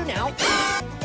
now.